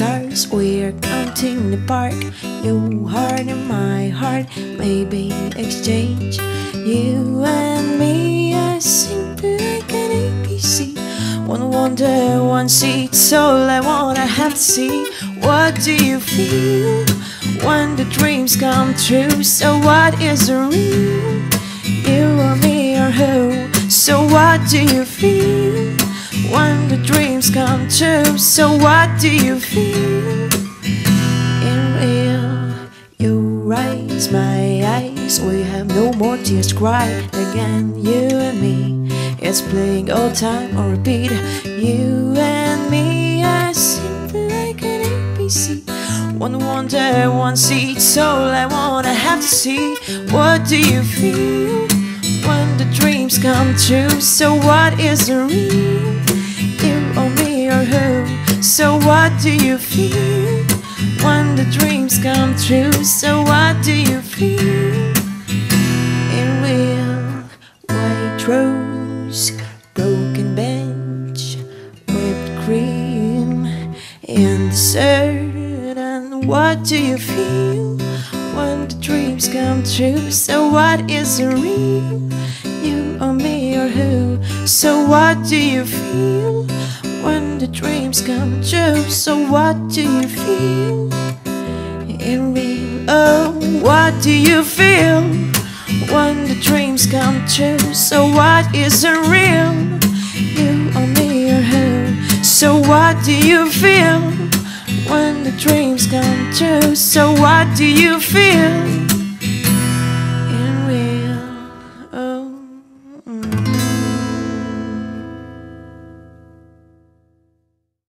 eyes, we're counting the park. Your heart and my heart, maybe exchange. You and me are simple like an ABC. One wonder, one seat, all I wanna have to see. What do you feel when the dreams come true? So what is real? You or me or who? So what do you feel when the dreams come true? So what do you feel? In real, you raise my eyes. We have no more tears to cry again. You and me, it's playing all time on repeat. You and me are simple like an ABC. One wonder, one seat, all I wanna have to see. What do you feel when the dreams come true? So what is the real? Do you feel when the dreams come true? So what do you feel? In real white rose, broken bench, whipped cream, and dessert. And what do you feel when the dreams come true? So what is real? You or me or who? So what do you feel when the dreams come true? So what do you feel? In real, oh, what do you feel when the dreams come true? So what is the real? You or me or who? So what do you feel when the dreams come true? So what do you feel?